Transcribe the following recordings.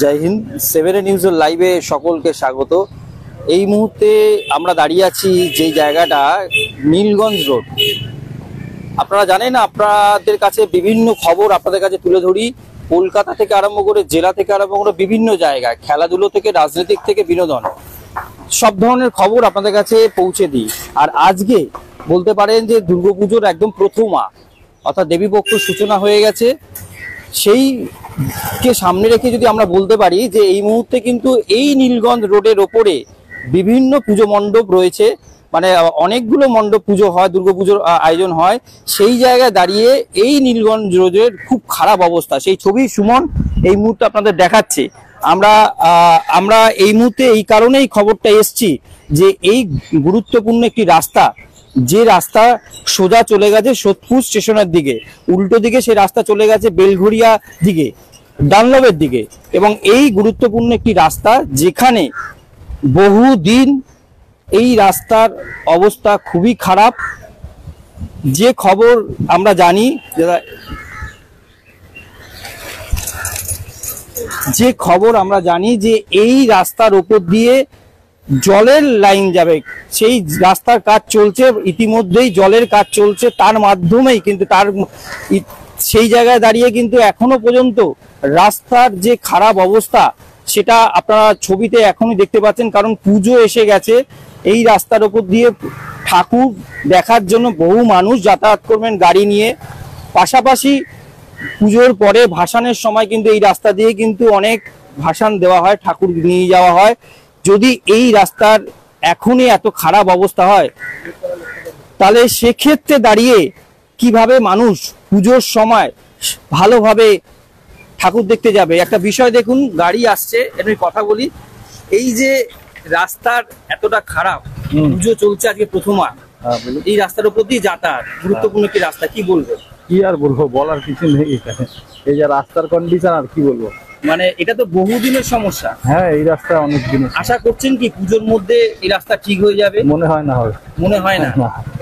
জয় Hind. Seven নিউজের লাইভে সকলকে স্বাগত। এই মুহূর্তে আমরা দাঁড়িয়ে আছি যেই জায়গাটা, নীলগঞ্জ রোড। আপনারা জানেন, আপনাদের কাছে বিভিন্ন খবর আপনাদের কাছে তুলে ধরি। কলকাতা থেকে আরম্ভ করে জেলা থেকে আরম্ভ করে বিভিন্ন জায়গায় খেলাধুলো থেকে, রাজনৈতিক থেকে, বিনোদন, সব ধরনের খবর আপনাদের কাছে পৌঁছে দিই। আর আজকে বলতে পারেন যে দুর্গাপুজোর একদম প্রথমা, অর্থাৎ দেবীপক্ষ সূচনা হয়ে গেছে। সেই কে সামনে রেখে যদি আমরা বলতে পারি যে এই মুহূর্তে কিন্তু এই নীলগঞ্জ রোডের ওপরে বিভিন্ন পুজো মণ্ডপ রয়েছে মানে অনেকগুলো মণ্ডপ পুজো হয় দুর্গাপুজোর আয়োজন হয়, সেই জায়গায় দাঁড়িয়ে এই নীলগঞ্জ রোডের খুব খারাপ অবস্থা। সেই ছবি সুমন এই মুহূর্তে আপনাদের দেখাচ্ছে। আমরা আমরা এই মুহূর্তে এই কারণেই খবরটা এসছি যে এই গুরুত্বপূর্ণ একটি রাস্তা যে রাস্তা সোজা চলে গেছে সোদপুর স্টেশনের দিকে, উল্টো দিকে সেই রাস্তা চলে গেছে বেলঘড়িয়া দিকে ডানলবের দিকে। এবং এই গুরুত্বপূর্ণ একটি রাস্তা যেখানে বহুদিন এই রাস্তার অবস্থা খুবই খারাপ। যে খবর আমরা জানি যে খবর আমরা জানি যে এই রাস্তার উপর দিয়ে জলের লাইন যাবে। সেই রাস্তার কাজ চলছে, ইতিমধ্যেই জলের কাজ চলছে, তার মাধ্যমেই কিন্তু তার সেই জায়গায় দাঁড়িয়ে কিন্তু এখনও পর্যন্ত রাস্তার যে খারাপ অবস্থা, সেটা আপনারা ছবিতে এখনই দেখতে পাচ্ছেন, কারণ পুজো এসে গেছে। এই রাস্তার উপর দিয়ে ঠাকুর দেখার জন্য বহু মানুষ যাতায়াত করবেন গাড়ি নিয়ে। পাশাপাশি পুজোর পরে ভাসানের সময় কিন্তু এই রাস্তা দিয়ে কিন্তু অনেক ভাসান দেওয়া হয়, ঠাকুর নিয়ে যাওয়া হয়। যদি এই রাস্তার এখনই এত খারাপ অবস্থা হয় তাহলে সেক্ষেত্রে দাঁড়িয়ে কীভাবে মানুষ পুজোর সময় ভালোভাবে ঠাকুর দেখতে যাবে? একটা বিষয় দেখুন গাড়ি আসছে আমি কথা বলি। এই যে রাস্তার এতটা খারাপ পুজো চলছে আজকে প্রথমা হ্যাঁ এই রাস্তার উপর দিয়ে যাতায়াত গুরুত্বপূর্ণ একটি রাস্তা কি বলব কি আর বলব বলার কিছু নেই এখানে। এই যে রাস্তার কন্ডিশন আর কি বলব? মানে এটা তো বহুদিনের সমস্যা। হ্যাঁ এই রাস্তা অনেক জিনিস আশা করছেন কি পুজোর মধ্যে এই রাস্তা ঠিক হয়ে যাবে? মনে হয় না হবে। মনে হয় না।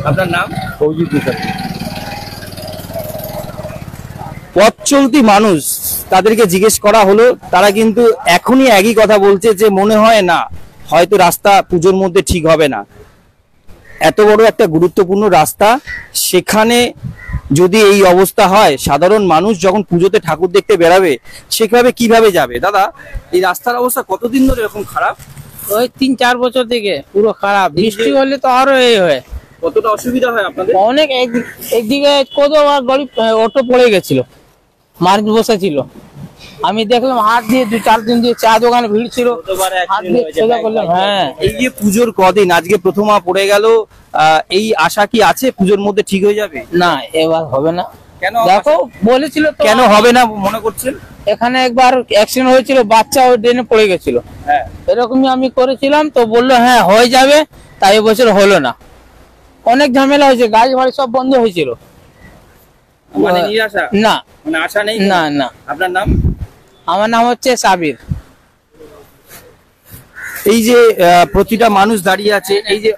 আপনার নাম? ফৌজি মুখার্জি। পথ চলতি মানুষ তাদেরকে জিজ্ঞেস করা হলো তারা কিন্তু এখনই একই কথা বলছে যে মনে হয় না হয়তো রাস্তা পুজোর মধ্যে ঠিক হবে না। এত বড় একটা গুরুত্বপূর্ণ রাস্তা। সেখানে যদি এই অবস্থা হয় সাধারণ মানুষ যখন পুজোতে ঠাকুর দেখতে বেরাবে সেভাবে কীভাবে যাবে? দাদা এই রাস্তার অবস্থা কতদিন ধরে এরকম খারাপ? ওই তিন চার বছর থেকে পুরো খারাপ। বৃষ্টি হলে তো আরও এই হয়। কতটা অসুবিধা হয় আপনাদের? অনেক এক- একদিকে কত গরিব অটো পড়ে গেছিল। মার্চ বসে ছিল আমি দেখলাম হাত দিয়ে দু চার দিন দিয়ে চা দোকানে ভিড় ছিল। হাত দিয়ে সোজা করলাম হ্যাঁ। এই যে পুজোর কদিন আজকে প্রথমা পড়ে গেল এই আশা কি আছে? পুজোর মধ্যে ঠিক হয়ে যাবে? না এবার হবে না। কেন? দেখো বলেছিল কেন হবে না মনে করছেন? এখানে একবার অ্যাক্সিডেন্ট হয়েছিল বাচ্চা ওই ড্রেনে পড়ে গেছিল। হ্যাঁ। এরকমই আমি করেছিলাম তো বলল হ্যাঁ হয়ে যাবে। তাই এবছর হলো না। অনেক ঝামেলা হয়েছে গাড়ি বাড়ি সব বন্ধ হয়েছিল। মানে না। মানে আশা নেই? না না। আপনার নাম? আমার নাম হচ্ছে সাবির। এই যে আহ, প্রতিটা মানুষ দাঁড়িয়ে আছে এই যে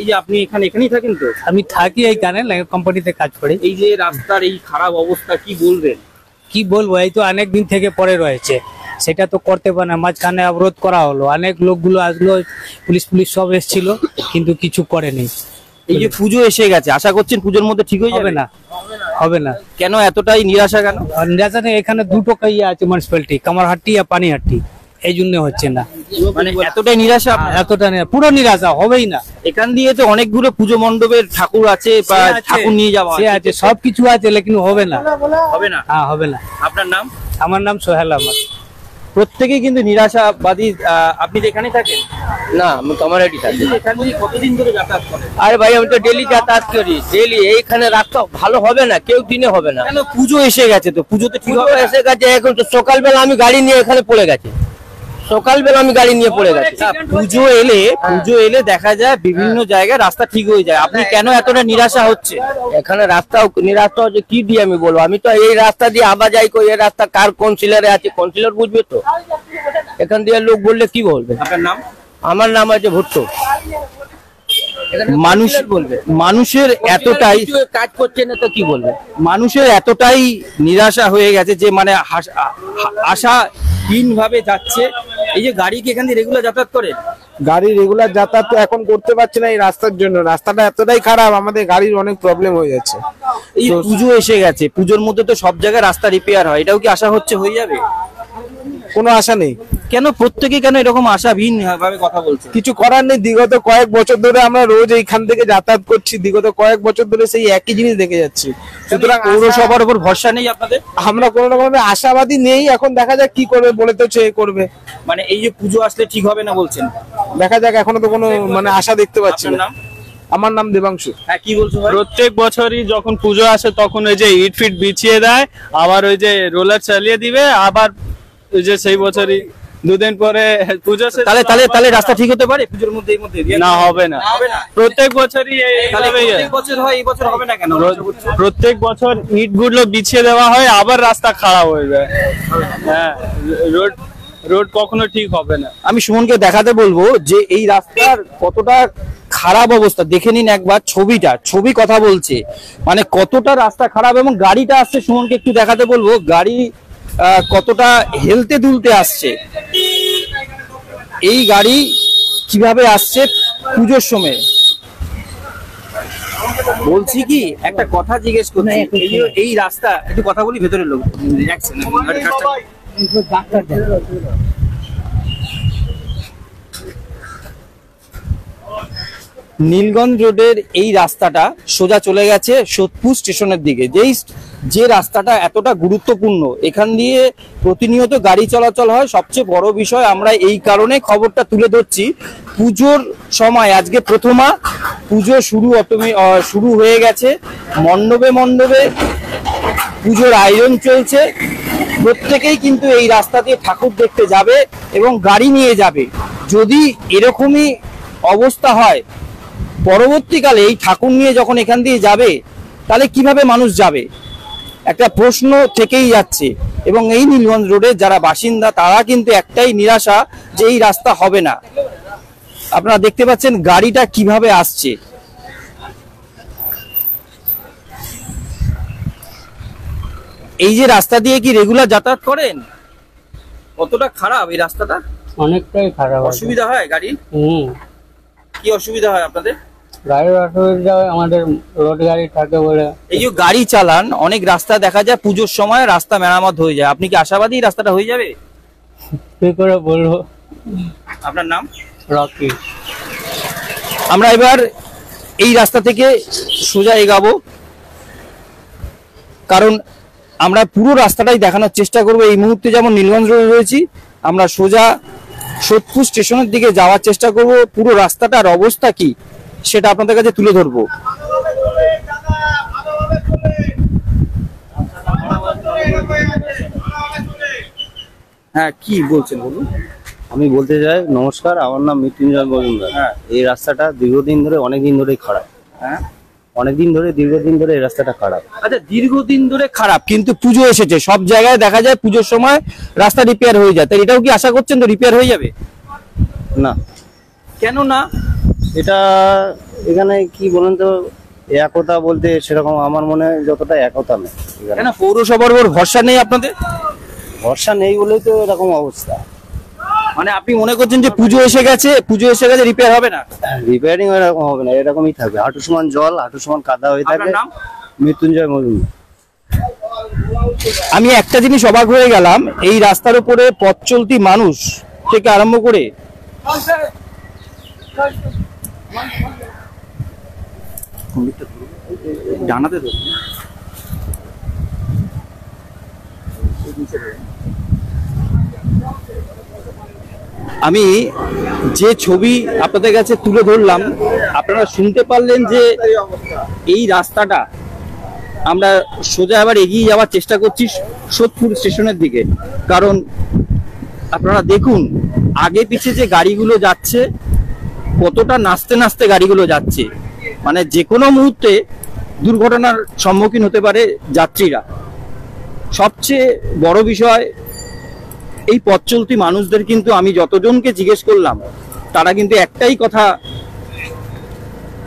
এই যে আপনি এখানে এখানেই থাকেন তো? আমি থাকি এইখানে কোম্পানিতে কাজ করি। এই যে রাস্তার এই খারাপ অবস্থা কি বলবেন? কি বলব এই তো অনেক দিন থেকে পরে রয়েছে। সেটা তো করতে পারে না মাঝখানে অবরোধ করা হলো। অনেক লোকগুলো আসলো পুলিশ পুলিশ সব এসেছিল কিন্তু কিছু করেনি। এই যে পুজো এসে গেছে আশা করছেন পুজোর মধ্যে ঠিক হয়ে যাবে না? হবে না। কেন এতটাই নিরাশা কেন? নিরাশা নেই, এখানে দুটো কাইয়া আছে মিউনিসিপ্যালিটি কামারহাটি আর পানিহাটি এই জন্য হচ্ছে না। মানে এতটাই নিরাশা? এতটা পুরো নিরাশা হবেই না। এখান দিয়ে তো অনেকগুলো পুজো মণ্ডপের ঠাকুর আছে বা ঠাকুর নিয়ে যাওয়া সে আছে। সব কিছু আছে লেকিন হবে না। হবে না? হ্যাঁ হবে না। আপনার নাম? আমার নাম সোহেল আহমদ। প্রত্যেকেই কিন্তু নিরাশাবাদী আপনি তো এখানেই থাকেন। না আমি কামারহাটি থাকি। কতদিন ধরে যাতায়াত করেন? আরে ভাই আমি তো ডেলি যাতায়াত করি। ডেলি এইখানে রাস্তা ভালো হবে না কেউ দিনে হবে না। কেন পুজো এসে গেছে তো? পুজো হবে ঠিক এসে গেছে এখন তো সকালবেলা আমি গাড়ি নিয়ে এখানে পড়ে গেছি। সকালবেলা আমি গাড়ি নিয়ে পড়ে গেছি। পুজো এলে পুজো এলে দেখা যায় বিভিন্ন জায়গায় রাস্তা ঠিক হয়ে যায়। আপনি কেন এতটা নিরাশা হচ্ছে? এখানে রাস্তা নিরাস্তা হচ্ছে কি দিয়ে আমি বলব? আমি তো এই রাস্তা দিয়ে আবার যাই করি এই রাস্তা কার কাউন্সিলরে আছে? কাউন্সিলর বুঝবে তো? এখান দিয়ে লোক বললে কি বলবে? আপনার নাম? আমার নাম আছে ভুট্টো। মানুষ বলবে। মানুষের এতটাই কাজ করছে না তো কি বলবে? মানুষের এতটাই নিরাশা হয়ে গেছে যে মানে আশা হীন ভাবে যাচ্ছে। এই যে গাড়ি কি এখান দিয়ে রেগুলার যাতায়াত করে? গাড়ি রেগুলার যাতায়াত তো এখন করতে পারছে না এই রাস্তার জন্য। রাস্তাটা এতটাই খারাপ আমাদের গাড়ির অনেক প্রবলেম হয়ে যাচ্ছে। এই পুজো এসে গেছে। পুজোর মধ্যে তো সব জায়গায় রাস্তা রিপেয়ার হয়। এটাও কি আশা হচ্ছে হয়ে যাবে? কোনো আশা নেই। কেন প্রত্যেকে কেন এরকম আশাহীন ভাবে কথা বলছে? কিছু করার নেই। বিগত কয়েক বছর ধরে আমরা রোজ এইখান থেকে যাতায়াত করছি। বিগত কয়েক বছর ধরে সেই একই জিনিস দেখে যাচ্ছি। সুতরাং পৌরসভার উপর ভরসা নেই আপনাদের? আমরা কোনো রকমের আশাবাদী নেই। এখন দেখা যাক কি করবে বলে তো সে করবে। মানে এই যে পুজো আসলে ঠিক হবে না বলছেন? দেখা যাক এখনও তো কোনো মানে আশা দেখতে পাচ্ছি না। আমার নাম দেবাংশু। হ্যাঁ কি বলছো প্রত্যেক বছরই যখন পুজো আসে তখন ওই যে ইট ফিট বিছিয়ে দেয় আবার ওই যে রোলার চালিয়ে দিবে আবার যে সেই বছরই দুদিন পরে পুজো তাহলে তাহলে তাহলে রাস্তা ঠিক হতে পারে? পুজোর মধ্যে এই মধ্যে না হবে না। প্রত্যেক বছরই হয়। বছর হয় এই বছর হবে না কেন? প্রত্যেক বছর ইটগুলো বিছিয়ে দেওয়া হয় আবার রাস্তা খারাপ হয়ে যায়। হ্যাঁ রোড রোড কখনো ঠিক হবে না। আমি সুমনকে দেখাতে বলব যে এই রাস্তার কতটা খারাপ অবস্থা। দেখে নিন একবার ছবিটা। ছবি কথা বলছে। মানে কতটা রাস্তা খারাপ এবং গাড়িটা আসছে সুমনকে একটু দেখাতে বলব। গাড়ি কতটা হেলতে দুলতে আসছে? এই গাড়ি কীভাবে আসছে পুজোর সময়? বলছি কি একটা কথা জিজ্ঞেস করছি। এই রাস্তা একটু কথা বলি ভেতরের লোক গাড়ির কাজটা- নীলগঞ্জ রোডের এই রাস্তাটা সোজা চলে গেছে সোদপুর স্টেশনের দিকে। যেই যে রাস্তাটা এতটা গুরুত্বপূর্ণ, এখান দিয়ে প্রতিনিয়ত গাড়ি চলাচল হয়। সবচেয়ে বড় বিষয়, আমরা এই কারণে খবরটা তুলে ধরছি। পুজোর সময়, আজকে প্রথমা, পুজো শুরু অটোমে শুরু হয়ে গেছে। মণ্ডপে মণ্ডপে পুজোর আয়োজন চলছে। প্রত্যেকেই কিন্তু এই রাস্তা দিয়ে ঠাকুর দেখতে যাবে এবং গাড়ি নিয়ে যাবে। যদি এরকমই অবস্থা হয় পরবর্তীকালে এই ঠাকুর নিয়ে যখন এখান দিয়ে যাবে তাহলে কীভাবে মানুষ যাবে? একটা প্রশ্ন থেকেই যাচ্ছে। এবং এই নীলগঞ্জ রোডের যারা বাসিন্দা তারা কিন্তু একটাই নিরাশা যে এই রাস্তা হবে না। আপনারা দেখতে পাচ্ছেন গাড়িটা কীভাবে আসছে। এই যে রাস্তা দিয়ে কি রেগুলার যাতায়াত করেন? কতটা খারাপ এই রাস্তাটা? অনেকটাই খারাপ অসুবিধা হয় গাড়ি হুম। কি অসুবিধা হয় আপনাদের? গাড়ির অসুবিধা হয় আমাদের রোড গাড়ি থাকে বলে। এই যে গাড়ি চালান অনেক রাস্তা দেখা যায় পুজোর সময় রাস্তা মেরামত হয়ে যায়। আপনি কি আশাবাদী রাস্তাটা হয়ে যাবে? কি করে বলব? আপনার নাম? রকি। আমরা এবার এই রাস্তা থেকে সোজা এগাবো। কারণ আমরা পুরো রাস্তাটাই দেখানোর চেষ্টা করব। এই মুহূর্তে যেমন নীলগঞ্জ রোডে রয়েছি আমরা সোজা সোদপুর স্টেশনের দিকে যাওয়ার চেষ্টা করব। পুরো রাস্তাটার অবস্থা কি? সেটা আপনাদের কাছে তুলে ধরবো। হ্যাঁ কি বলছেন বলুন? আমি বলতে চাই নমস্কার আমার নাম মৃত্যুঞ্জয় মজুমদার। হ্যাঁ। এই রাস্তাটা দীর্ঘদিন ধরে অনেক দিন ধরেই খারাপ। হ্যাঁ। অনেকদিন ধরে দীর্ঘদিন ধরে এই রাস্তাটা খারাপ। আচ্ছা দীর্ঘদিন ধরে খারাপ কিন্তু পুজো এসেছে। সব জায়গায় দেখা যায় পুজোর সময় রাস্তা রিপেয়ার হয়ে যায়। তাই এটাও কি আশা করছেন তো রিপেয়ার হয়ে যাবে? না। কেন না এটা এখানে কি বলেন তো একতা বলতে সেরকম আমার মনে হয় যতটা একতা নেই কেন পৌরসভার উপর ভরসা নেই আপনাদের? ভরসা নেই বলেই তো এরকম অবস্থা। মানে আপনি মনে করছেন যে পুজো এসে গেছে পুজো এসে গেছে রিপেয়ার হবে না? রিপেয়ারিং এরকম হবে না এরকমই থাকবে। হাঁটু সমান জল হাঁটু সমান কাদা হয়ে থাকে। মৃত্যুঞ্জয় মজুমদার। আমি একটা জিনিস অবাক হয়ে গেলাম এই রাস্তার উপরে পথ চলতি মানুষ থেকে আরম্ভ করে আমি যে ছবি আপনাদের কাছে তুলে ধরলাম, আপনারা শুনতে পারলেন যে এই রাস্তাটা আমরা সোজা আবার এগিয়ে যাওয়ার চেষ্টা করছি সোদপুর স্টেশনের দিকে। কারণ আপনারা দেখুন, আগে পিছে যে গাড়িগুলো যাচ্ছে কতটা নাচতে নাচতে গাড়িগুলো যাচ্ছে। মানে যে কোনো মুহূর্তে দুর্ঘটনার সম্মুখীন হতে পারে যাত্রীরা। সবচেয়ে বড় বিষয়, এই পথ মানুষদের কিন্তু আমি যতজনকে জিজ্ঞেস করলাম, তারা কিন্তু একটাই কথা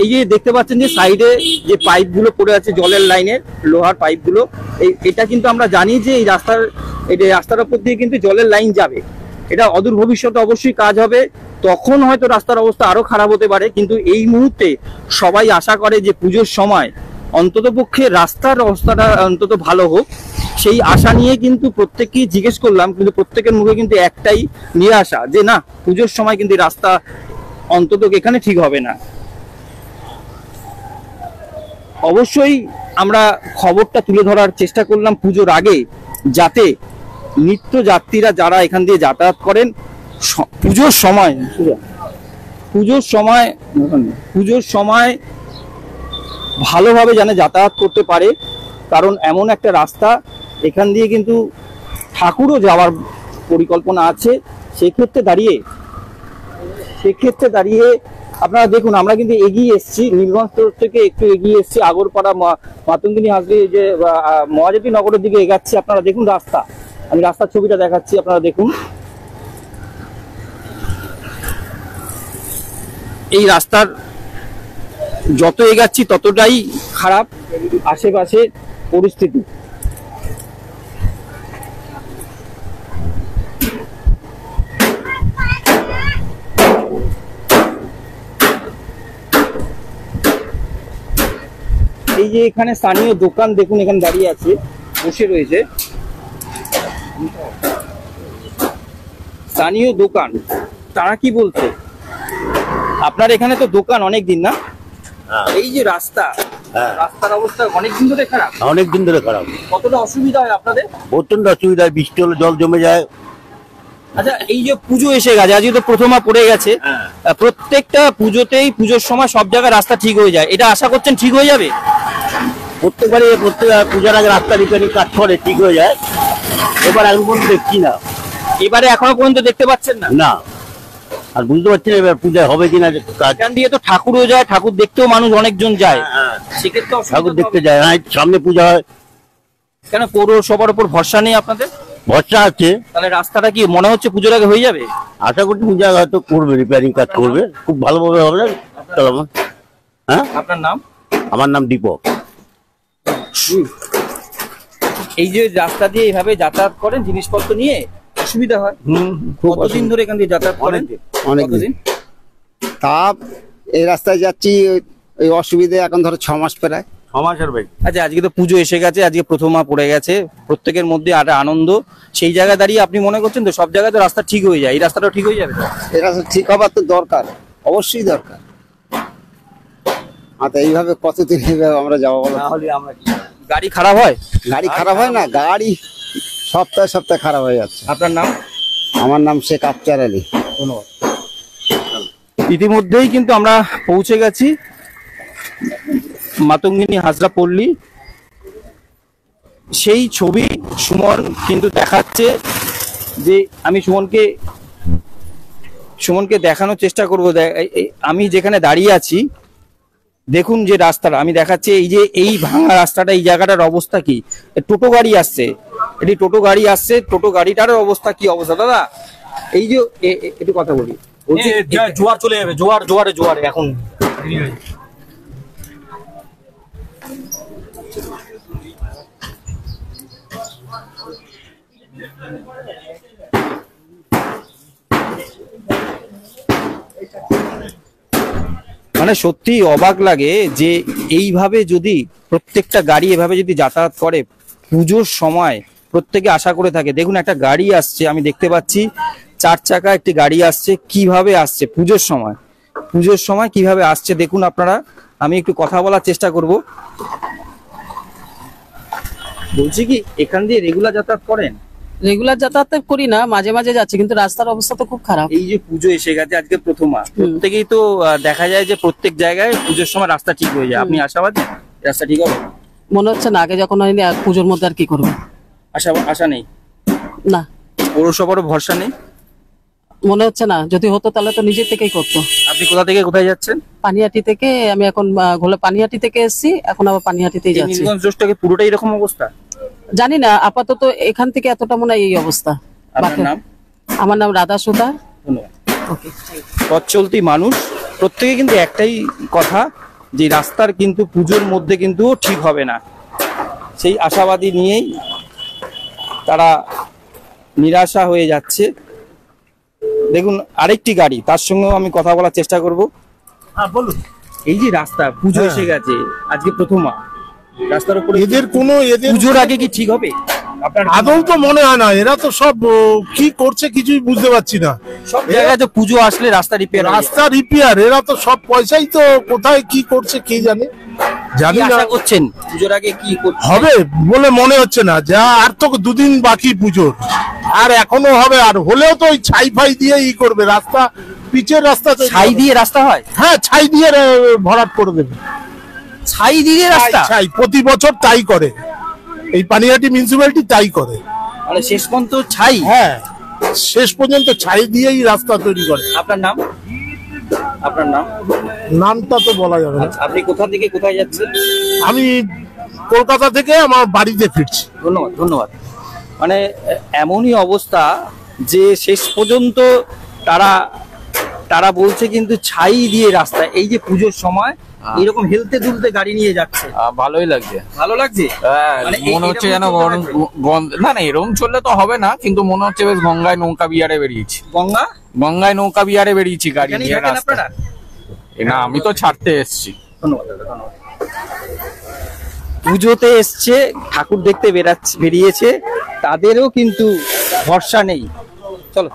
এই যে দেখতে পাচ্ছেন যে সাইডে যে পাইপগুলো পড়ে আছে জলের লাইনের, লোহার পাইপগুলো, এই, এটা কিন্তু আমরা জানি যে এই রাস্তার এই রাস্তার উপর দিয়ে কিন্তু জলের লাইন যাবে। এটা অদূর ভবিষ্যতে অবশ্যই কাজ হবে। তখন হয়তো রাস্তার অবস্থা আরও খারাপ হতে পারে, কিন্তু এই মুহূর্তে সবাই আশা করে যে পুজোর সময় অন্তত পক্ষে রাস্তার অবস্থাটা অন্তত ভালো হোক। সেই আশা নিয়ে কিন্তু প্রত্যেককেই জিজ্ঞেস করলাম, কিন্তু প্রত্যেকের মুখে কিন্তু একটাই নিয়ে আসা যে না, পুজোর সময় কিন্তু রাস্তা অন্তত এখানে ঠিক হবে না। অবশ্যই আমরা খবরটা তুলে ধরার চেষ্টা করলাম পুজোর আগে, যাতে নিত্য যাত্রীরা যারা এখান দিয়ে যাতায়াত করেন পুজোর সময় পুজোর সময় পুজোর সময় ভালোভাবে যেন যাতায়াত করতে পারে, কারণ এমন একটা রাস্তা, এখান দিয়ে কিন্তু ঠাকুরও যাওয়ার পরিকল্পনা আছে। সেক্ষেত্রে দাঁড়িয়ে সেক্ষেত্রে দাঁড়িয়ে আপনারা দেখুন, আমরা কিন্তু এগিয়ে এসেছি, নীলগঞ্জ রোড থেকে একটু এগিয়ে এসেছি, আগরপাড়া মাতঙ্গিনী হাজরি যে মহাজাতি নগরের দিকে এগাচ্ছি, আপনারা দেখুন রাস্তা। আমি রাস্তার ছবিটা দেখাচ্ছি, আপনারা দেখুন। এই রাস্তার যত এগাচ্ছি ততটাই খারাপ আশেপাশে পরিস্থিতি। এই যে এখানে স্থানীয় দোকান দেখুন, এখানে দাঁড়িয়ে আছে, বসে রয়েছে। স্থানীয় দোকান, তারা কি বলছে? আপনার এখানে তো দোকান অনেক দিন না এই যে রাস্তা রাস্তার অবস্থা অনেক দিন ধরে খারাপ। অনেক দিন ধরে খারাপ। কতটা অসুবিধা হয় আপনাদের? প্রচণ্ড অসুবিধা হয়, বৃষ্টি হলে জল জমে যায়। আচ্ছা এই যে পুজো এসে গেছে আজকে তো প্রথমা পড়ে গেছে। হ্যাঁ। প্রত্যেকটা পুজোতেই পুজোর সময় সব জায়গায় রাস্তা ঠিক হয়ে যায়। এটা আশা করছেন ঠিক হয়ে যাবে? প্রত্যেকবারই প্রত্যেক পূজার আগে রাস্তা রিপেয়ারিং কাজ করে ঠিক হয়ে যায়। এবার এখন পর্যন্ত দেখছি না। এবারে এখনও পর্যন্ত দেখতে পাচ্ছেন না? না। আর বুঝতে পারছি না এবার পূজা হবে কিনা কাজ এখান দিয়ে তো ঠাকুরও যায় ঠাকুর দেখতেও মানুষ অনেকজন যায়। হ্যাঁ, সেক্ষেত্রে ঠাকুর দেখতে যায় হ্যাঁ সামনে পূজা হয়। কেন পৌরসভার উপর ভরসা নেই আপনাদের? ভরসা আছে। তাহলে রাস্তাটা কি মনে হচ্ছে পুজোর আগে হয়ে যাবে? আশা করছি পূজা হয়তো করবে রিপেয়ারিং কাজ করবে। খুব ভালোভাবে হবে চলো হ্যাঁ? আপনার নাম? আমার নাম দীপক। এই যে রাস্তা দিয়ে এইভাবে যাতায়াত করেন জিনিসপত্র নিয়ে? অসুবিধা হয়। হুম খুব কতদিন ধরে এখান দিয়ে যাতায়াত করেন? অনেক দিন। কতদিন? তা এই রাস্তায় যাচ্ছি ওই- ওই অসুবিধে এখন ধরো ছ মাস প্রায়। ছ মাসের ভাই আচ্ছা আজকে তো পুজো এসে গেছে আজকে প্রথমা পড়ে গেছে। প্রত্যেকের মধ্যে আর আনন্দ। সেই জায়গায় দাঁড়িয়ে আপনি মনে করছেন তো সব জায়গায় তো রাস্তা ঠিক হয়ে যায় এই রাস্তাটাও ঠিক হয়ে যাবে এই রাস্তা ঠিক হবার তো দরকার অবশ্যই দরকার। আর তা এইভাবে কতদিন আমরা যাব বলো? গাড়ি খারাপ হয়? গাড়ি খারাপ হয় না গাড়ি সপ্তাহে সপ্তাহে খারাপ হয়ে যাচ্ছে। আপনার নাম? আমার নাম শেখ আফচার আলী। ইতিমধ্যেই কিন্তু আমরা পৌঁছে গেছি মাতঙ্গিনী হাজরা পল্লী। সেই ছবি সুমন কিন্তু দেখাচ্ছে যে আমি সুমনকে সুমনকে দেখানোর চেষ্টা করব। আমি যেখানে দাঁড়িয়ে আছি দেখুন যে রাস্তাটা। আমি দেখাচ্ছি এই যে এই ভাঙা রাস্তাটা এই জায়গাটার অবস্থা কি? টোটো গাড়ি আসছে। এটি টোটো গাড়ি আসছে টোটো গাড়িটার অবস্থা কি অবস্থা? দাদা এই যে একটু কথা বলি। জোয়ার চলে যাবে জোয়ার জোয়ারে জোয়ারে এখন। মানে সত্যি অবাক লাগে যে এইভাবে যদি প্রত্যেকটা গাড়ি এভাবে যদি যাতায়াত করে পুজোর সময় প্রত্যেকে আশা করে থাকে। দেখুন একটা গাড়ি আসছে আমি দেখতে পাচ্ছি চার চাকা একটি গাড়ি আসছে কীভাবে আসছে? পুজোর সময়। পুজোর সময় কীভাবে আসছে? দেখুন আপনারা আমি একটু কথা বলার চেষ্টা করব। বলছি কি এখান দিয়ে রেগুলার যাতায়াত করেন? রেগুলার যাতায়াত করি না মাঝে মাঝে যাচ্ছি কিন্তু রাস্তার অবস্থা তো খুব খারাপ। এই যে পুজো এসে গেছে আজকে প্রথমা প্রত্যেকেই তো দেখা যায় যে প্রত্যেক জায়গায় পুজোর সময় রাস্তা ঠিক হয়ে যায়। আপনি আশাবাদী? রাস্তা ঠিক হবে? মনে হচ্ছে না আগে যখন পুজোর মধ্যে আর কি করব? আশা আশা নেই? না। পৌরসভারও ভরসা নেই? মনে হচ্ছে না। যদি হতো তাহলে তো নিজে থেকেই করতো। আপনি কোথা থেকে কোথায় যাচ্ছেন? পানিহাটি থেকে আমি এখন ঘোলা পানিহাটি থেকে এসেছি এখন আবার পানিহাটিতেই যাচ্ছি। নীলগঞ্জ রোডটাকে পুরোটাই এরকম অবস্থা? জানি না আপাতত এখান থেকে এতটা মনে হয় এই অবস্থা। আপনার নাম? আমার নাম রাধা সুধা। ধন্যবাদ। ওকে। পথ চলতি মানুষ। প্রত্যেকে কিন্তু একটাই কথা যে রাস্তার কিন্তু পুজোর মধ্যে কিন্তু ঠিক হবে না। সেই আশাবাদী নিয়েই তারা নিরাশা হয়ে যাচ্ছে। দেখুন আরেকটি গাড়ি তার সঙ্গেও আমি কথা বলার চেষ্টা করব। হ্যাঁ বলুন। এই যে রাস্তা পুজো হ্যাঁ। এসে গেছে আজকে প্রথম। রাস্তার উপরে এদের কোনো এদের পুজোর আগে কি ঠিক হবে? আপনার আদৌ তো মনে হয় না এরা তো সব কি করছে কিছুই বুঝতে পারছি না। সব জায়গায় তো পুজো আসলে রাস্তা রিপেয়ার রাস্তা রিপেয়ার এরা তো সব পয়সাই তো কোথায় কি করছে কে জানে। জানি না। করছেন? পুজোর আগে কি হবে বলে মনে হচ্ছে না। যা আর তো দুদিন বাকি পুজোর। আর এখনও হবে আর হলেও তো ওই ছাই ফাই দিয়ে ই করবে রাস্তা পিচের রাস্তা ছাই দিয়ে রাস্তা হয়? হ্যাঁ ছাই দিয়ে ভরাট করে দেবে। ছাই দিয়ে রাস্তা? ছাই, প্রতি বছর তাই করে। এই পানিহাটি মিউনিসিপ্যালিটি তাই করে। মানে শেষ পর্যন্ত ছাই? হ্যাঁ শেষ পর্যন্ত ছাই দিয়েই রাস্তা তৈরি করে। আপনার নাম? আপনার নাম? নামটা তো বলা যাবে না। আপনি কোথা থেকে কোথায় যাচ্ছেন? আমি কলকাতা থেকে আমার বাড়িতে ফিরছি। ধন্যবাদ ধন্যবাদ। মানে এমনই অবস্থা যে শেষ পর্যন্ত তারা তারা বলছে কিন্তু ছাই দিয়ে রাস্তা। এই যে পুজোর সময় এরকম হেলতে দুলতে গাড়ি নিয়ে যাচ্ছে। ভালোই লাগছে। ভালো লাগছে? হ্যাঁ, মানে মনে হচ্ছে যেন গন্ধ- না না এরকম চললে তো হবে না কিন্তু মনে হচ্ছে বেশ গঙ্গায় নৌকা বিহারে বেরিয়েছি। গঙ্গা? গঙ্গায় নৌকা বিহারে বেরিয়েছি গাড়ি নিয়ে এ না আমি তো ছাড়তে এসেছি। ধন্যবাদ ধন্যবাদ। পুজোতে এসছে ঠাকুর দেখতে বেরাচ্ছে বেরিয়েছে তাদেরও কিন্তু ভরসা নেই। চলো।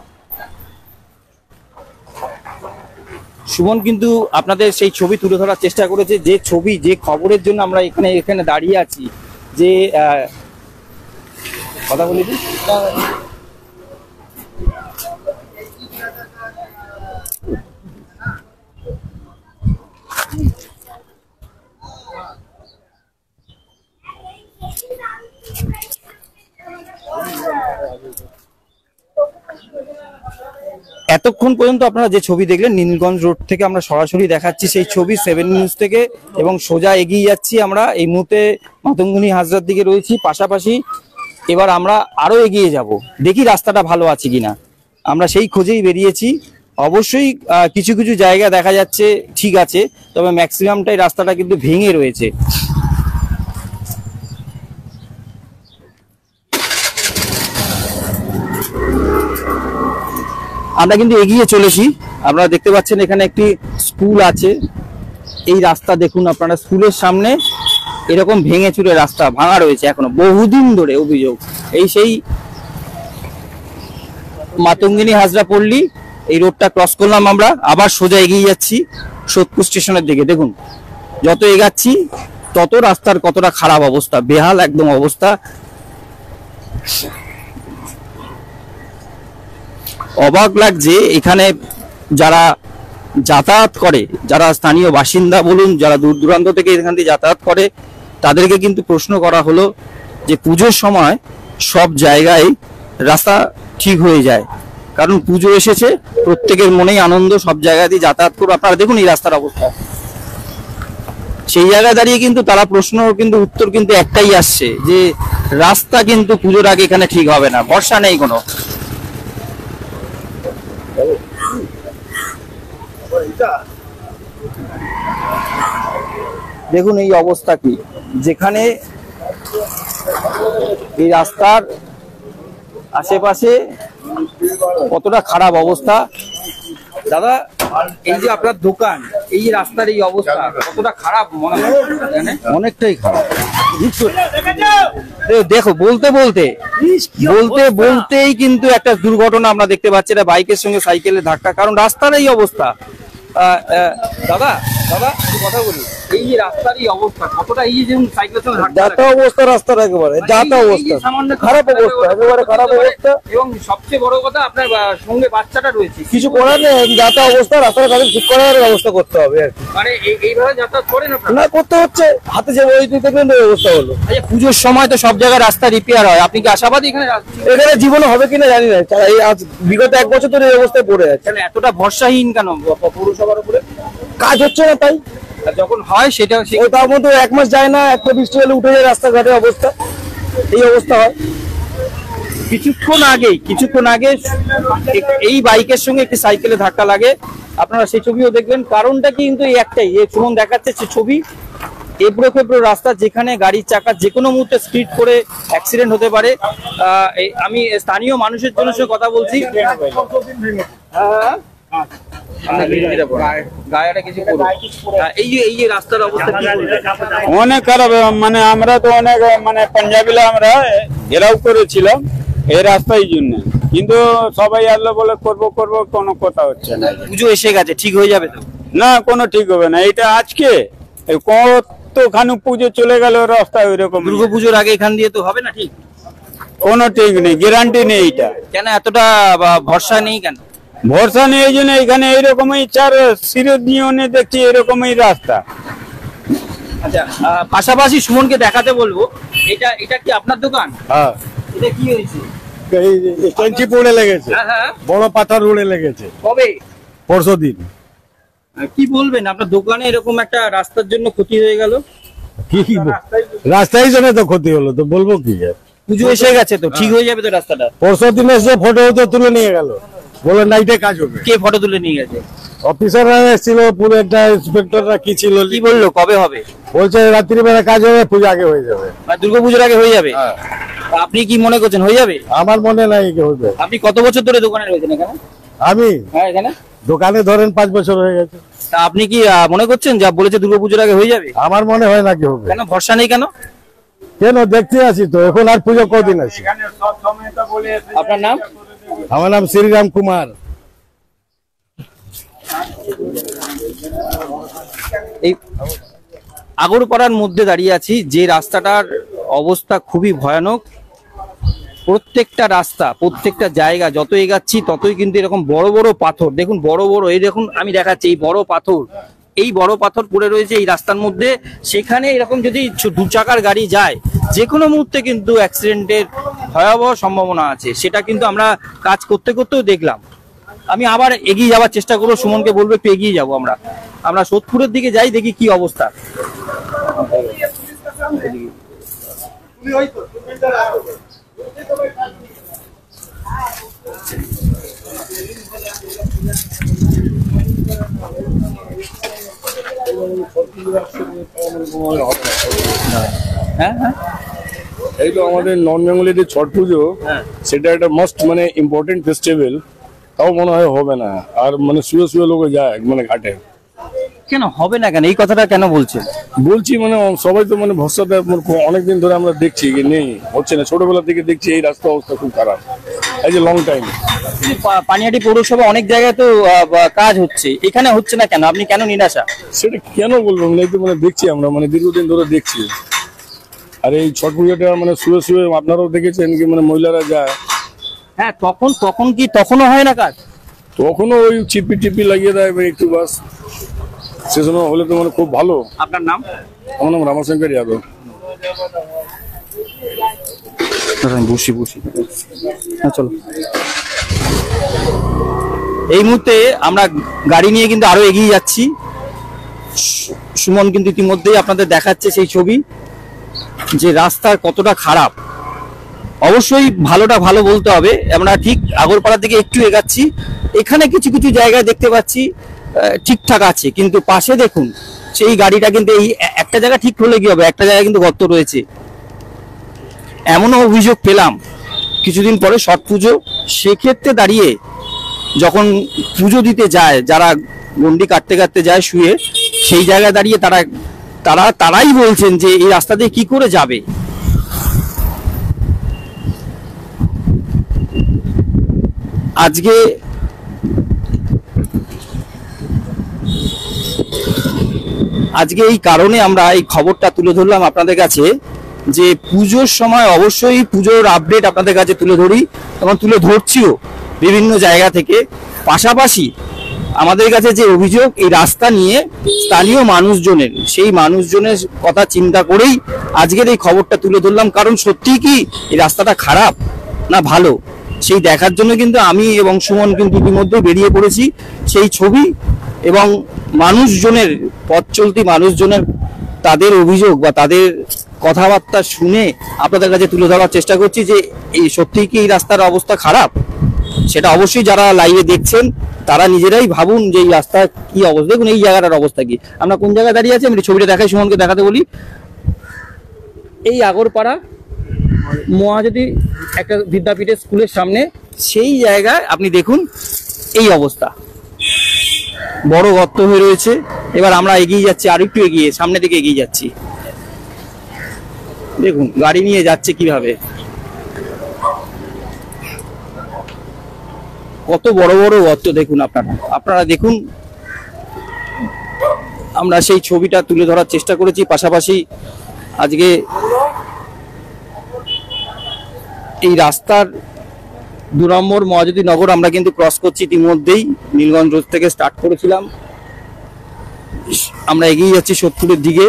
সুমন কিন্তু আপনাদের সেই ছবি তুলে ধরার চেষ্টা করেছে, যে ছবি, যে খবরের জন্য আমরা এখানে এখানে দাঁড়িয়ে আছি, যে কথা বলি এতক্ষণ পর্যন্ত আপনারা যে ছবি দেখলেন, নীলগঞ্জ রোড থেকে আমরা সরাসরি দেখাচ্ছি সেই ছবি সেভেন নিউজ থেকে এবং সোজা এগিয়ে যাচ্ছি আমরা। এই মুহূর্তে মাতঙ্গুনি হাজরার দিকে রয়েছি। পাশাপাশি এবার আমরা আরও এগিয়ে যাব। দেখি রাস্তাটা ভালো আছে কিনা। আমরা সেই খোঁজেই বেরিয়েছি। অবশ্যই কিছু কিছু জায়গা দেখা যাচ্ছে, ঠিক আছে, তবে ম্যাক্সিমামটাই রাস্তাটা কিন্তু ভেঙে রয়েছে। আমরা কিন্তু এগিয়ে চলেছি। আপনারা দেখতে পাচ্ছেন এখানে একটি স্কুল আছে। এই রাস্তা দেখুন আপনারা, স্কুলের সামনে এরকম ভেঙে চুরে রাস্তা ভাঙা রয়েছে এখনও, বহুদিন ধরে অভিযোগ। এই সেই মাতঙ্গিনী হাজরা পল্লী, এই রোডটা ক্রস করলাম আমরা, আবার সোজা এগিয়ে যাচ্ছি সোদপুর স্টেশনের দিকে। দেখুন, যত এগাচ্ছি, তত রাস্তার কতটা খারাপ অবস্থা, বেহাল একদম অবস্থা। অবাক লাগছে, এখানে যারা যাতায়াত করে, যারা স্থানীয় বাসিন্দা বলুন, যারা দূর দূরান্ত থেকে এখান দিয়ে যাতায়াত করে, তাদেরকে কিন্তু প্রশ্ন করা হলো যে পুজোর সময় সব জায়গায় রাস্তা ঠিক হয়ে যায়। কারণ পুজো এসেছে, প্রত্যেকের মনেই আনন্দ, সব জায়গাতেই যাতায়াত করব আপনারা দেখুন এই রাস্তার অবস্থা। সেই জায়গায় দাঁড়িয়ে কিন্তু তারা প্রশ্ন, কিন্তু উত্তর কিন্তু একটাই আসছে যে রাস্তা কিন্তু পুজোর আগে এখানে ঠিক হবে না বর্ষা নেই কোনো। দেখুন এই অবস্থা কি? যেখানে এই রাস্তার আশেপাশে কতটা খারাপ অবস্থা। দাদা, এই যে আপনার দোকান, এই রাস্তার এই অবস্থা কতটা খারাপ মনে হয়? অনেকটাই খারাপ। দেখো বলতে বলতে বলতে বলতেই কিন্তু একটা দুর্ঘটনা আমরা দেখতে পাচ্ছি। এটা বাইকের সঙ্গে সাইকেলের ধাক্কা কারণ রাস্তার এই অবস্থা। আহ, আহ, দাদা দাদা কথা বলি। এই যে রাস্তার এই অবস্থা কতটা এই যেমন সাইকেলের সঙ্গে ধাক্কা যাতা অবস্থা রাস্তার একেবারে মানে যাতা অবস্থা। খারাপ অবস্থা একেবারে খারাপ অবস্থা। এবং সবচেয়ে বড় কথা আপনার সঙ্গে বাচ্চাটা রয়েছে। কিছু করার নেই যাতা অবস্থা রাস্তার কাছে ঠিক করার ব্যবস্থা করতে হবে আর। মানে এই- এইভাবে যাতায়াত করেন না করতে হচ্ছে। হাতে যে ওই দিক দেখলেন তো অবস্থা হলো। আচ্ছা পুজোর সময় তো সব জায়গায় রাস্তা রিপেয়ার হয়। আপনি কি আশাবাদী এখানে এখানে জীবনে হবে কিনা জানি না। এই আজ বিগত এক বছর ধরে এই অবস্থায় পড়ে আছে। তাহলে এতটা ভরসাহীন কেন পৌরসভার উপরে? কাজ হচ্ছে না তাই যখন হয় সেটা তার মধ্যে এক মাস যায় না একটা বৃষ্টি হলে উঠে যায় রাস্তাঘাটের অবস্থা। এই অবস্থা হয়। কিছুক্ষণ আগেই কিছুক্ষণ আগে এই বাইকের সঙ্গে একটি সাইকেলে ধাক্কা লাগে। আপনারা সেই ছবিও দেখবেন। কারণটা কিন্তু এই একটাই। যে সুমন দেখাচ্ছে সে ছবি এবড়ো খেবড়ো রাস্তা যেখানে গাড়ির চাকা যে কোনো মুহূর্তে স্পিড করে অ্যাক্সিডেন্ট হতে পারে। আহ, আমি স্থানীয় মানুষের জন্য সঙ্গে কথা বলছি। হ্যাঁ, অনেক খারাপ মানে আমরা তো অনেক মানে পাঞ্জাবিলা আমরা ঘেরাও করেছিলাম এই রাস্তার জন্য। কিন্তু সবাই আসলে বলে করব করব কোনো কথা হচ্ছে না। পুজো এসে গেছে ঠিক হয়ে যাবে তো? না কোনো ঠিক হবে না। এটা আজকে এই কতখানি পুজো চলে গেল রাস্তা ওই রকম দুর্গা পুজোর আগে এখান দিয়ে তো হবে না ঠিক? কোনো ঠিক নেই গ্যারান্টি নেই এটা কেন এতটা ভরসা নেই কেন? ভরসা নেই এই জন্য এখানে এইরকমই চার সিরিজ নিয়নে দেখছি এরকমই রাস্তা। আচ্ছা পাশাপাশি সুমনকে দেখাতে বলব এটা এটা কি আপনার দোকান? হ্যাঁ। এটা কি হয়েছে? এই কেঞ্চি পড়ে লেগেছে। হ্যাঁ হ্যাঁ। বড় পাথর উড়ে লেগেছে। কবে? পরশু দিন। কি বলবেন আপনার দোকানে এরকম একটা রাস্তার জন্য ক্ষতি হয়ে গেল? কি রাস্তায় জন্য তো ক্ষতি হলো তো বলব কি? পুজো এসে গেছে তো ঠিক হয়ে যাবে তো রাস্তাটা? পরশু দিন এসে ফটো তো তুলে নিয়ে গেল। বলে নাইটে কাজ হবে। কে ফটো তুলে নিয়ে গেছে? অফিসাররা এসেছিল পুরো একটা ইন্সপেক্টররা কি ছিল কি বলল কবে হবে? বলছে রাত্রিবেলা কাজ হবে পুজো আগে হয়ে যাবে। মানে দুর্গাপুজোর আগে হয়ে যাবে? হ্যাঁ। আপনি কি মনে করছেন হয়ে যাবে? আমার মনে নাই কি হবে। আপনি কত বছর ধরে দোকানে রয়েছেন এখানে? আমি? হ্যাঁ এখানে। দোকানে ধরেন পাঁচ বছর হয়ে গেছে। তা আপনি কি মনে করছেন যা বলেছে দুর্গাপুজোর আগে হয়ে যাবে? আমার মনে হয় না কি হবে। কেন ভরসা নেই কেন? কেন দেখতে আসি তো এখন আর পুজো কদিন আছে? আপনার নাম? আমার নাম শ্রীরাম কুমার। এই আগরপাড়ার মধ্যে দাঁড়িয়ে আছি, যে রাস্তাটার অবস্থা খুবই ভয়ানক। প্রত্যেকটা রাস্তা, প্রত্যেকটা জায়গা যত এগাচ্ছি, ততই কিন্তু এরকম বড় বড় পাথর। দেখুন, বড় বড়, এই দেখুন, আমি দেখাচ্ছি, এই বড় পাথর। এই বড় পাথর পড়ে রয়েছে এই রাস্তার মধ্যে। সেখানে এরকম যদি দু চাকার গাড়ি যায় যে কোনো মুহূর্তে কিন্তু অ্যাক্সিডেন্টের ভয়াবহ সম্ভাবনা আছে, সেটা কিন্তু আমরা কাজ করতে করতেও দেখলাম। আমি আবার এগিয়ে যাওয়ার চেষ্টা করব, সুমনকে বলব, একটু এগিয়ে যাব আমরা। আমরা সোদপুরের দিকে যাই, দেখি কি অবস্থা। হ্যাঁ হ্যাঁ। এই তো আমাদের নন বেঙ্গলিদের যে ছট পুজো হ্যাঁ। সেটা একটা মাস্ট মানে ইম্পর্টেন্ট ফেস্টিভ্যাল তাও মনে হয় হবে না। আর মানে শুয়ে শুয়ে লোকে যায় মানে ঘাটে। কেন হবে না কেন? এই কথাটা কেন বলছেন? বলছি মানে সবাই তো মানে ভরসাতে অনেকদিন ধরে আমরা দেখছি যে নেই হচ্ছে না। ছোটবেলা থেকে দেখছি এই রাস্তা অবস্থা খুব খারাপ। এই যে লং টাইম পানিহাটি পৌরসভা অনেক জায়গায় তো কাজ হচ্ছে। এখানে হচ্ছে না কেন? আপনি কেন নিরাশা? সেটা কেন বলব? মানে তো মানে দেখছি আমরা মানে দীর্ঘদিন ধরে দেখছি। আর এই ছট পুজোটা মানে শুয়ে শুয়ে আপনারাও দেখেছেন কি মানে মহিলারা যায়। হ্যাঁ তখন তখন কি তখনও হয় না কাজ? তখনও ওই চিপি টিপি লাগিয়ে দেয় বা একটু বাস। সে সময় হলে তো মানে খুব ভালো। আপনার নাম? আমার নাম রামাশঙ্কর যাদব। বসি বসি। হ্যাঁ চলো। এই মুহূর্তে আমরা গাড়ি নিয়ে কিন্তু আরও এগিয়ে যাচ্ছি। সু- সুমন কিন্তু ইতিমধ্যেই আপনাদের দেখাচ্ছে সেই ছবি। যে রাস্তা কতটা খারাপ। অবশ্যই ভালোটা ভালো বলতে হবে। আমরা ঠিক আগরপাড়ার দিকে একটু এগাচ্ছি। এখানে কিছু কিছু জায়গায় দেখতে পাচ্ছি ঠিকঠাক আছে। কিন্তু পাশে দেখুন, সেই গাড়িটা কিন্তু এই একটা জায়গা ঠিক হলে কি হবে? একটা জায়গায় কিন্তু গর্ত রয়েছে। এমনও অভিযোগ পেলাম কিছুদিন পরে ছট পুজো। সেক্ষেত্রে দাঁড়িয়ে যখন পুজো দিতে যায়, যারা গন্ডি কাটতে কাটতে যায় শুয়ে, সেই জায়গায় দাঁড়িয়ে তারা তারা, তারাই বলছেন যে এই রাস্তা দিয়ে কি করে যাবে। আজকে আজকে এই কারণে আমরা এই খবরটা তুলে ধরলাম আপনাদের কাছে যে পুজোর সময় অবশ্যই পুজোর আপডেট আপনাদের কাছে তুলে ধরি এবং তুলে ধরছিও বিভিন্ন জায়গা থেকে। পাশাপাশি আমাদের কাছে যে অভিযোগ, এই রাস্তা নিয়ে স্থানীয় মানুষজনের, সেই মানুষজনের কথা চিন্তা করেই আজকের এই খবরটা তুলে ধরলাম। কারণ সত্যি কি এই রাস্তাটা খারাপ না ভালো? সেই দেখার জন্য কিন্তু আমি এবং সুমন কিন্তু ইতিমধ্যে বেরিয়ে পড়েছি। সেই ছবি এবং মানুষজনের, পথ চলতি মানুষজনের তাদের অভিযোগ বা তাদের কথাবার্তা শুনে আপনাদের কাছে তুলে ধরার চেষ্টা করছি যে এই সত্যি কি এই রাস্তার অবস্থা খারাপ? সেটা অবশ্যই যারা লাইভে দেখছেন, তারা নিজেরাই ভাবুন যে এই রাস্তা কি অবস্থা। দেখুন, এই জায়গাটার অবস্থা কি। আমরা কোন জায়গায় দাঁড়িয়ে আছি? আমি ছবিটা দেখাই, সুমনকে দেখাতে বলি। এই আগরপাড়া, মহাজ্যোতি একটা বিদ্যাপীঠের স্কুলের সামনে, সেই জায়গায় আপনি দেখুন এই অবস্থা। বড় গর্ত হয়ে রয়েছে। এবার আমরা এগিয়ে যাচ্ছি, আর একটু এগিয়ে সামনে দিকে এগিয়ে যাচ্ছি। দেখুন, গাড়ি নিয়ে যাচ্ছে কীভাবে? কত বড় বড় গর্ত দেখুন আপনারা। আপনারা দেখুন, আমরা সেই ছবিটা তুলে ধরার চেষ্টা করেছি, পাশাপাশি আজকে এই রাস্তার দু নম্বর মহাজ্যোতি নগর আমরা কিন্তু ক্রস করছি ইতিমধ্যেই, নীলগঞ্জ রোড থেকে স্টার্ট করেছিলাম। আমরা এগিয়ে যাচ্ছি সোদপুরের দিকে।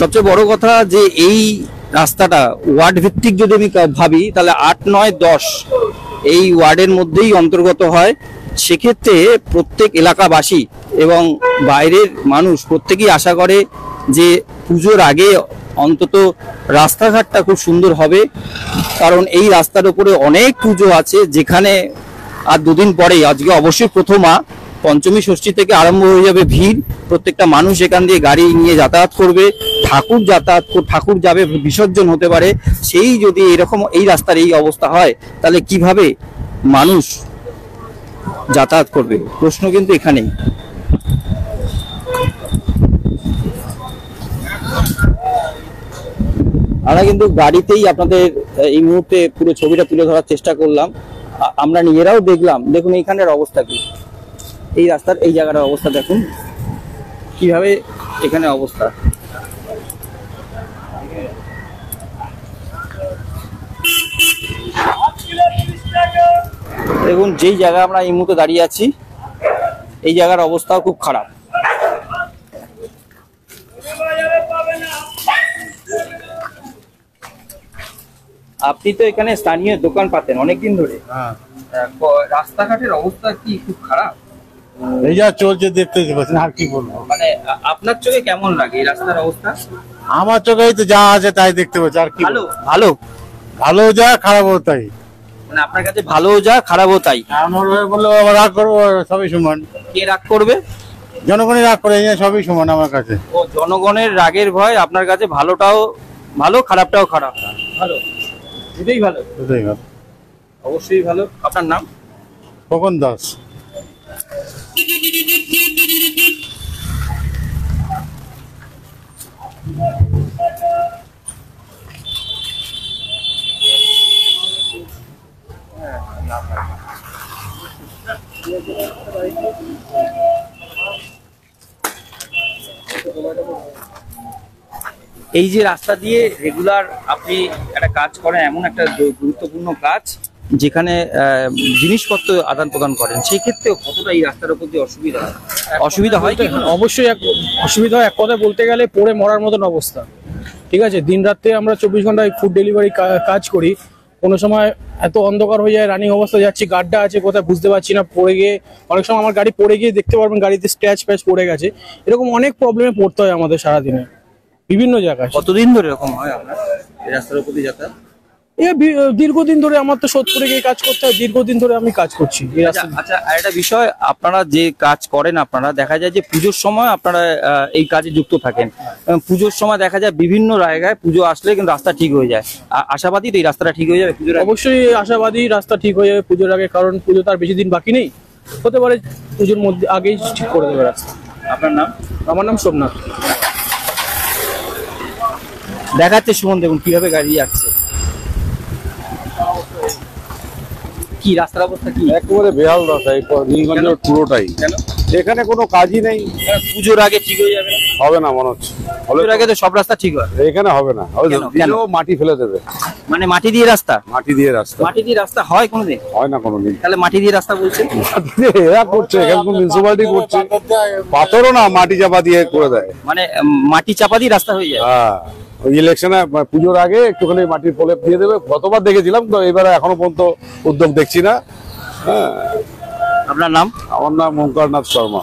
সবচেয়ে বড় কথা যে এই রাস্তাটা ওয়ার্ড ভিত্তিক যদি আমি ভাবি, তাহলে আট, নয়, দশ এই ওয়ার্ডের মধ্যেই অন্তর্গত হয়। সেক্ষেত্রে প্রত্যেক এলাকাবাসী এবং বাইরের মানুষ প্রত্যেকেই আশা করে যে পুজোর আগে অন্তত রাস্তাঘাটটা খুব সুন্দর হবে। কারণ এই রাস্তার উপরে অনেক পুজো আছে, যেখানে আর দুদিন পরেই, আজকে অবশ্যই প্রথমা। পঞ্চমী ষষ্ঠী থেকে আরম্ভ হয়ে যাবে ভিড়। প্রত্যেকটা মানুষ এখান দিয়ে গাড়ি নিয়ে যাতায়াত করবে। ঠাকুর যাতায়াত কর- ঠাকুর যাবে, বিসর্জন হতে পারে। সেই যদি এরকম এই রাস্তার এই অবস্থা হয়, তাহলে কীভাবে মানুষ যাতায়াত করবে? প্রশ্ন কিন্তু এখানেই। আমরা কিন্তু গাড়িতেই আপনাদের এই মুহূর্তে পুরো ছবিটা তুলে ধরার চেষ্টা করলাম। আমরা নিজেরাও দেখলাম। দেখুন, এইখানের অবস্থা কি। এই রাস্তার এই জায়গাটার অবস্থা দেখুন। কীভাবে এখানে অবস্থা? দেখুন, যেই জায়গা আমরা এই মুহূর্তে দাঁড়িয়ে আছি, এই জায়গার অবস্থাও খুব খারাপ। আপনি তো এখানে স্থানীয় দোকান পাতেন অনেকদিন ধরে। হ্যাঁ। রাস্তাঘাটের অবস্থা কি? খুব খারাপ। এই যা চলছে দেখতে পাচ্ছেন আর কি বলব? মানে আপনার চোখে কেমন লাগে এই রাস্তার অবস্থা? আমার চোখেই তো যা আছে তাই দেখতে পাচ্ছি আর কি ভালো? ভালো। ভালো যা খারাপও তাই। মানে আপনার কাছে ভালো যা খারাপও তাই? আমার বললে আবার রাগ করব সবই সমান। কে রাগ করবে? জনগণই রাগ করে এই সবই সমান আমার কাছে। ও জনগণের রাগের ভয় আপনার কাছে ভালোটাও ভালো খারাপটাও খারাপ। ভালো? দুটোই ভালো। বুঝতেই পারো। অবশ্যই ভালো। আপনার নাম? খোকন দাস। এই যে রাস্তা দিয়ে রেগুলার আপনি একটা কাজ করেন এমন একটা গুরুত্বপূর্ণ কাজ যেখানে জিনিসপত্র আদান প্রদান করেন সেই ক্ষেত্রে কতটা এই রাস্তার উপর দিয়ে অসুবিধা? অসুবিধা হয় অবশ্যই এক অসুবিধা এক কথায় বলতে গেলে পড়ে মরার মতন অবস্থা। ঠিক আছে? দিন রাত্রে আমরা চব্বিশ ঘন্টায় ফুড ডেলিভারি কাজ করি। কোনো সময় এত অন্ধকার হয়ে যায় রানিং অবস্থা যাচ্ছি গাড্ডা আছে কোথায় বুঝতে পারছি না পড়ে গিয়ে অনেক সময় আমার গাড়ি পড়ে গিয়ে দেখতে পারবেন গাড়িতে স্ক্র্যাচ প্যাচ পড়ে গেছে। এরকম অনেক প্রবলেমে পড়তে হয় আমাদের সারাদিনে। বিভিন্ন জায়গায়। কতদিন ধরে এরকম হয় আপনার এই রাস্তার উপর দিয়ে যাতায়াত? এ দীর্ঘদিন ধরে আমার তো সোদপুরে গিয়ে কাজ করতে হয় দীর্ঘদিন ধরে আমি কাজ করছি আচ্ছা আচ্ছা আর একটা বিষয় আপনারা যে কাজ করেন আপনারা দেখা যায় যে পুজোর সময় আপনারা এই কাজে যুক্ত থাকেন। পুজোর সময় দেখা যায় বিভিন্ন জায়গায় পুজো আসলে কিন্তু রাস্তা ঠিক হয়ে যায়। আশাবাদী তো এই রাস্তাটা ঠিক হয়ে যাবে পুজোর অবশ্যই আশাবাদী রাস্তা ঠিক হয়ে যাবে পুজোর আগে কারণ পুজো তার বেশি দিন বাকি নেই। হতে পারে পুজোর মধ্যে আগেই ঠিক করে দেবে রাস্তা। আপনার নাম? আমার নাম সোমনাথ। দেখাচ্ছে সুমন দেখুন কীভাবে গাড়ি যাচ্ছে। কি রাস্তার অবস্থা কি? একেবারে বেহাল দশা এই নীলগঞ্জের রোড পুরোটাই। কেন? এখানে কোনো কাজই নেই। পুজোর আগে ঠিক হয়ে যাবে। হবে না মনে হচ্ছে। পুজোর আগে তো সব রাস্তা ঠিক হয়। এখানে হবে না? মাটি ফেলে দেবে। মানে মাটি দিয়ে রাস্তা? মাটি দিয়ে রাস্তা। মাটি দিয়ে রাস্তা হয় কোনোদিন? হয় না কোনোদিন। তাহলে মাটি দিয়ে রাস্তা বলছেন? মাটি এরা করছে এখানে মিউনিসিপালিটি করছে। পাথরও না মাটি চাপা দিয়ে করে দেয়। মানে মাটি চাপা দিয়ে রাস্তা হয়ে যায়। হ্যাঁ। ইলেকশনে পুজোর আগে একটুখানি মাটির প্রলেপ দিয়ে দেবে। গতবার দেখেছিলাম তো এবারে এখনও পর্যন্ত উদ্যোগ দেখছি না। হ্যাঁ। আপনার নাম? আমার নাম ওঙ্কারনাথ শর্মা।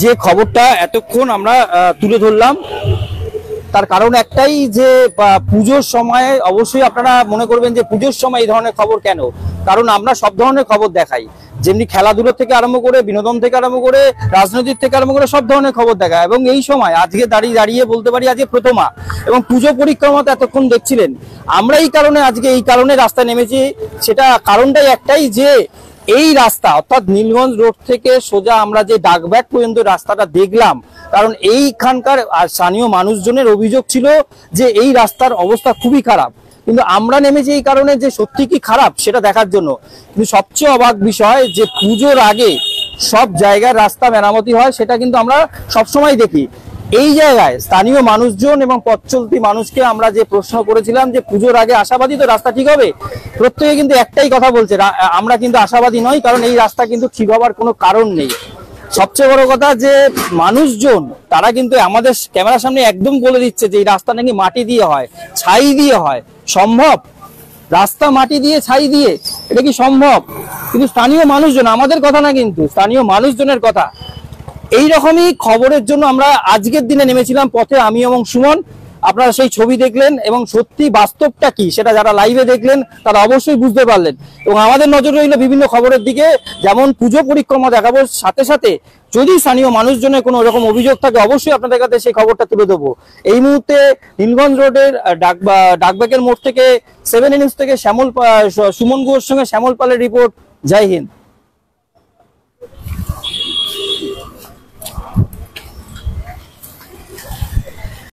যে খবরটা এতক্ষণ আমরা তুলে ধরলাম তার কারণ একটাই যে পুজোর সময়ে অবশ্যই আপনারা মনে করবেন যে পুজোর সময় এই ধরনের খবর কেন? কারণ আমরা সব ধরনের খবর দেখাই। যেমনি খেলাধুলো থেকে আরম্ভ করে, বিনোদন থেকে আরম্ভ করে, রাজনৈতিক থেকে আরম্ভ করে সব ধরনের খবর দেখা। এবং এই সময় আজকে দাঁড়িয়ে দাঁড়িয়ে বলতে পারি আজকে প্রথমা এবং পুজো পরিক্রমাতে এতক্ষণ দেখছিলেন। আমরা এই কারণে আজকে, এই কারণে রাস্তায় নেমেছি। সেটা কারণটাই একটাই যে এই রাস্তা, অর্থাৎ নীলগঞ্জ রোড থেকে সোজা আমরা যে ডাকব্যাগ পর্যন্ত রাস্তাটা দেখলাম, কারণ এইখানকার স্থানীয় মানুষজনের অভিযোগ ছিল যে এই রাস্তার অবস্থা খুবই খারাপ। কিন্তু আমরা নেমেছি এই কারণে যে সত্যি কি খারাপ সেটা দেখার জন্য। কিন্তু সবচেয়ে অবাক বিষয় যে পুজোর আগে সব জায়গায় রাস্তা মেরামতি হয়, সেটা কিন্তু আমরা সবসময় দেখি। এই জায়গায় স্থানীয় মানুষজন এবং পথ মানুষকে আমরা যে প্রশ্ন করেছিলাম যে পুজোর আগে আশাবাদী তো রাস্তা ঠিক হবে, প্রত্যেকে কিন্তু একটাই কথা বলছে আমরা কিন্তু আশাবাদী নই কারণ এই রাস্তা কিন্তু ঠিক হওয়ার কোনো কারণ নেই। সবচেয়ে বড় কথা যে মানুষজন, তারা কিন্তু আমাদের ক্যামেরার সামনে একদম বলে দিচ্ছে যে এই রাস্তা নাকি মাটি দিয়ে হয়, ছাই দিয়ে হয়। সম্ভব? রাস্তা মাটি দিয়ে, ছাই দিয়ে, এটা কি সম্ভব? কিন্তু স্থানীয় মানুষজন, আমাদের কথা না কিন্তু, স্থানীয় মানুষজনের কথা। এই রকমই খবরের জন্য আমরা আজকের দিনে নেমেছিলাম পথে আমি এবং সুমন। আপনারা সেই ছবি দেখলেন এবং সত্যি বাস্তবটা কি? সেটা যারা লাইভে দেখলেন, তারা অবশ্যই বুঝতে পারলেন। এবং আমাদের নজর রইল বিভিন্ন খবরের দিকে, যেমন পুজো পরিক্রমা দেখাবো, সাথে সাথে যদি স্থানীয় মানুষজনের কোনো এরকম অভিযোগ থাকে, অবশ্যই আপনাদের কাছে সেই খবরটা তুলে দেবো এই মুহূর্তে নীলগঞ্জ রোডের ডাক ডাকবাগের মোড় থেকে সেভেন নিউজ থেকে শ্যামল সুমন গুহর সঙ্গে শ্যামল পালের রিপোর্ট জয় হিন্দ।